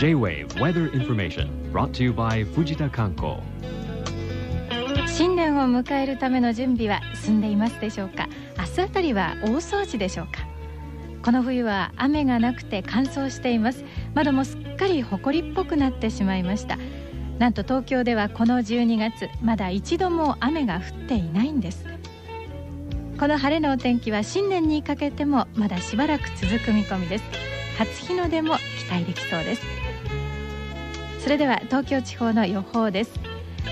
J-Wave Weather Information brought to you by 藤田観光新年を迎えるための準備は進んでいますでしょうか？明日あたりは大掃除でしょうか？この冬は雨がなくて乾燥しています。窓もすっかり埃っぽくなってしまいました。なんと東京ではこの12月まだ一度も雨が降っていないんです。この晴れのお天気は新年にかけてもまだしばらく続く見込みです。初日の出も期待できそうです。それでは東京地方の予報です。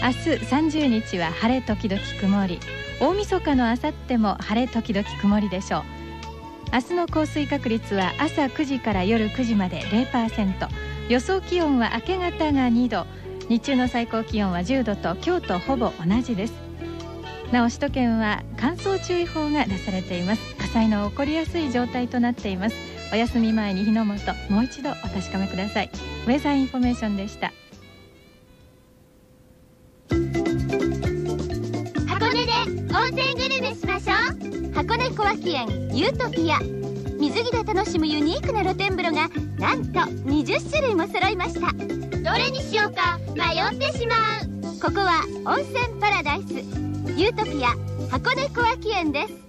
明日30日は晴れ時々曇り。大晦日のあさっても晴れ時々曇りでしょう。明日の降水確率は朝9時から夜9時まで0%予想気温は明け方が2度。日中の最高気温は10度と今日とほぼ同じです。なお首都圏は乾燥注意報が出されています。火災の起こりやすい状態となっています。お休み前に火の元もう一度お確かめください。ェザーインフォメーションでした。箱根で温泉グルメしましょう。箱根小涌園ユートピア。水着で楽しむユニークな露天風呂がなんと20種類も揃いました。どれにしようか迷ってしまう。ここは温泉パラダイス。ユートピア箱根小涌園です。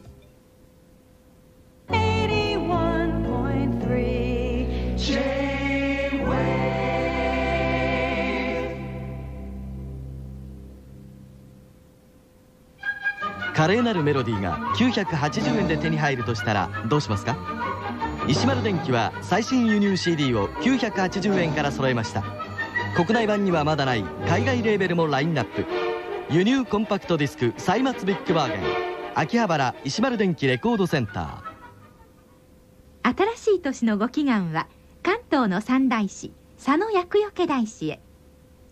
麗なるメロディーが980円で手に入るとしたらどうしますか？石丸電機は最新輸入 CD を980円から揃えました。国内版にはまだない海外レーベルもラインナップ。輸入コンパクトディスク歳末ビッグバーゲン。秋葉原石丸電機レコードセンター。新しい年のご祈願は関東の三大師佐野厄除大師へ。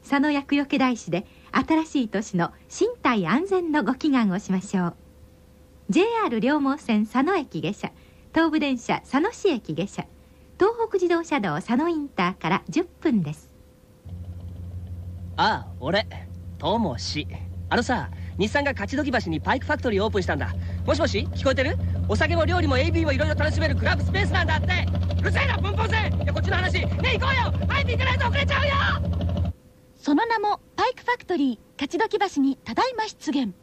佐野厄除大師で新しい年の身体安全のご祈願をしましょう。JR 両毛線佐野駅下車東武電車佐野市駅下車東北自動車道佐野インターから10分です。ああ俺ともし。あのさ日産が勝どき橋にパイクファクトリーオープンしたんだ。もしもし聞こえてる？お酒も料理も AB もいろいろ楽しめるクラブスペースなんだって。うるせえなポンポンせいやこっちの話。ねえ行こうよ。早く行かないと遅れちゃうよ。その名もクファクトリー勝どき橋にただいま出現。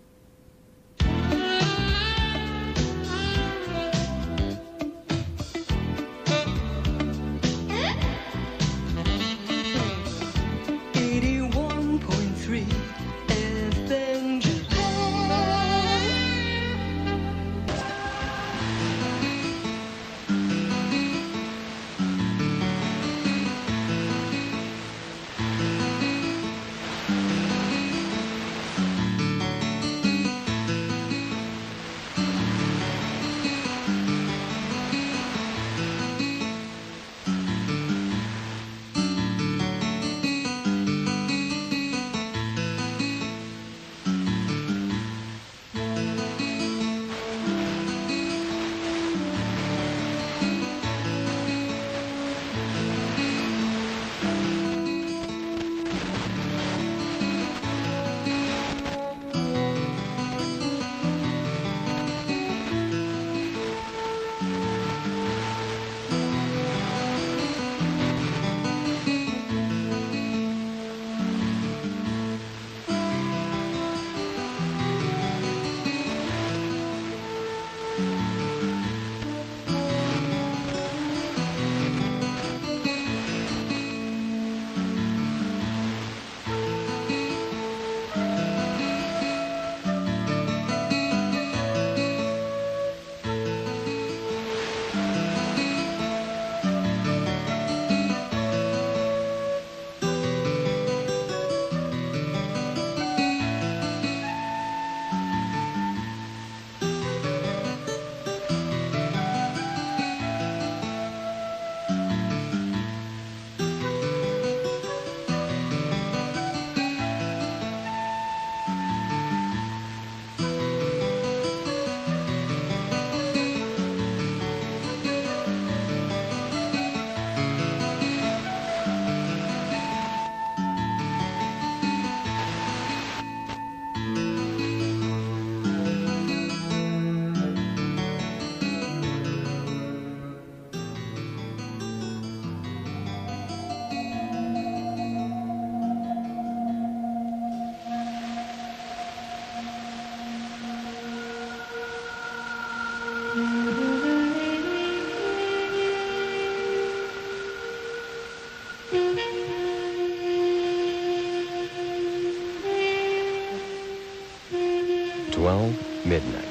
Midnight.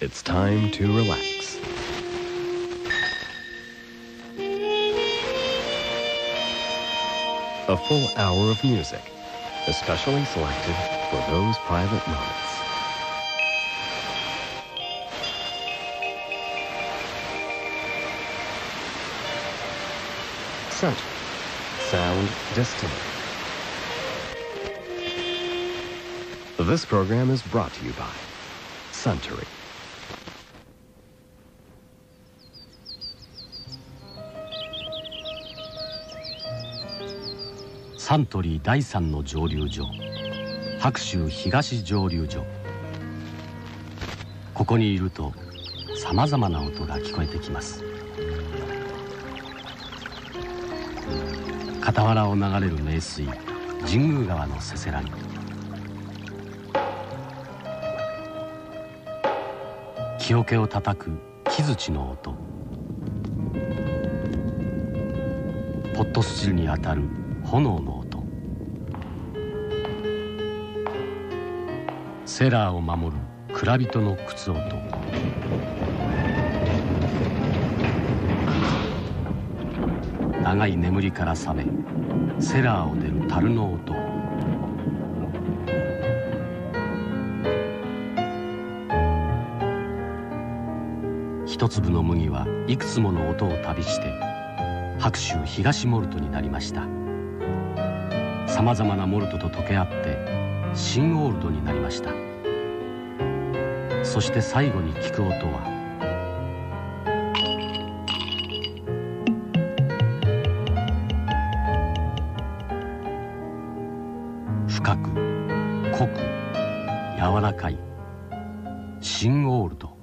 It's time to relax. A full hour of music, especially selected for those private moments. Center. Sound distinct. This program is brought to you by Suntory. サントリー第三の蒸留所。白州東蒸留所。ここにいるとさまざまな音が聞こえてきます。傍らを流れる名水神宮川のせせらぎ。木桶を叩く木槌の音。ポットスチルに当たる炎の音。セラーを守る蔵人の靴音。長い眠りから覚めセラーを出る樽の音。一粒の麦はいくつもの音を旅して白州東モルトになりました。さまざまなモルトと溶け合って新オールドになりました。そして最後に聞く音は深く濃く柔らかい新オールド。